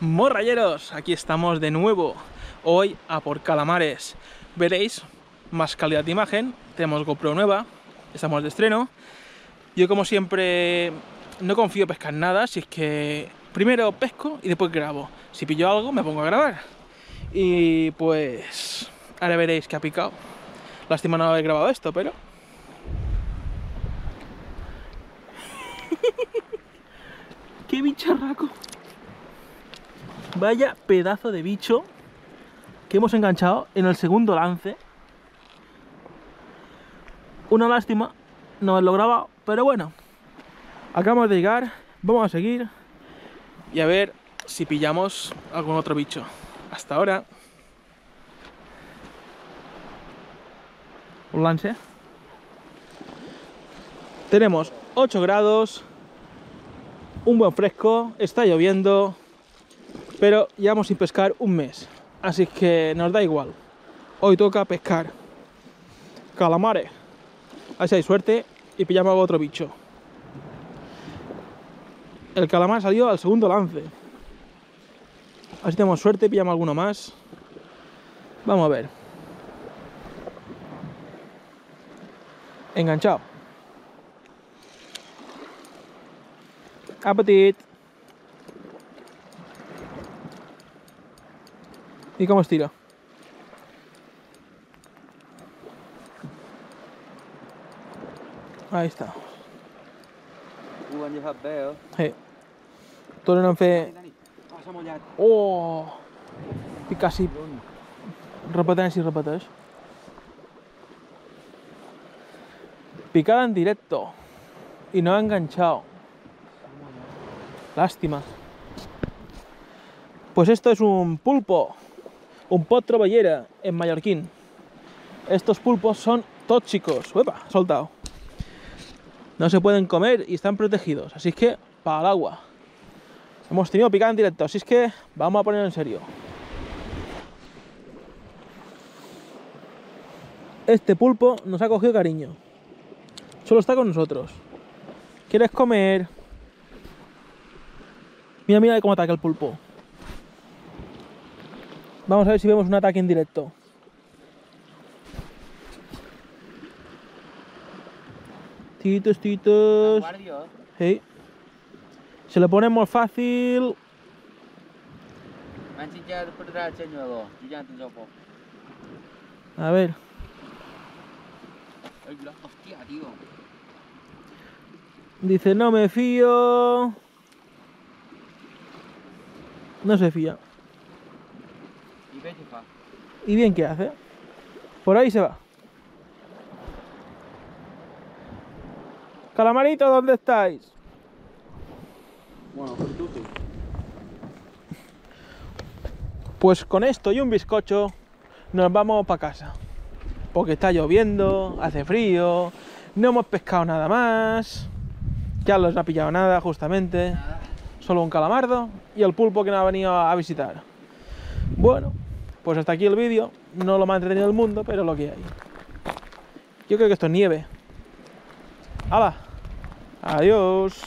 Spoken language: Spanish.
Morralleros, aquí estamos de nuevo, hoy a por calamares. Veréis más calidad de imagen, tenemos GoPro nueva, estamos de estreno. Yo como siempre no confío pescar nada, si es que primero pesco y después grabo. Si pillo algo me pongo a grabar. Y pues ahora veréis que ha picado. Lástima no haber grabado esto, pero... ¡Qué bicharraco! Vaya pedazo de bicho que hemos enganchado en el segundo lance. Una lástima no haberlo grabado, pero bueno. Acabamos de llegar, vamos a seguir y a ver si pillamos algún otro bicho. Hasta ahora. Un lance. Tenemos 8 grados, un buen fresco, está lloviendo, pero llevamos sin pescar un mes, así que nos da igual. Hoy toca pescar calamares. A ver si hay suerte y pillamos otro bicho. El calamar salió al segundo lance. A ver si tenemos suerte, pillamos alguno más. Vamos a ver. Enganchado. Apetit. ¿Y cómo estira? Ahí eh? Sí. S'ha mullat. Oh! Picar si... Repeteix i repeteix. Picada en directo. Y no ha enganchado. Lástima. Pues esto es un pulpo. Un potro ballera en mallorquín. Estos pulpos son tóxicos. ¡Uepa! Soltado. No se pueden comer y están protegidos. Así que, para el agua. Hemos tenido picada en directo. Así es que vamos a ponerlo en serio. Este pulpo nos ha cogido cariño. Solo está con nosotros. ¿Quieres comer? Mira, mira cómo ataca el pulpo. Vamos a ver si vemos un ataque en directo. Titos, titos. Sí. Se lo ponemos fácil. M'han ensenyat per darrere el senyador. Jo ja en tens el poc. A ver. Hòstia, tio. Dice, no me fío. No se fía. ¿Y bien qué hace? Por ahí se va. Calamarito, ¿dónde estáis? Bueno, sí. Pues con esto y un bizcocho nos vamos para casa. Porque está lloviendo, hace frío, no hemos pescado nada más. Carlos no ha pillado nada, justamente. Solo un calamardo y el pulpo que nos ha venido a visitar. Bueno, pues hasta aquí el vídeo. No lo más entretenido del mundo, pero lo que hay. Yo creo que esto es nieve. ¡Hala! Adiós.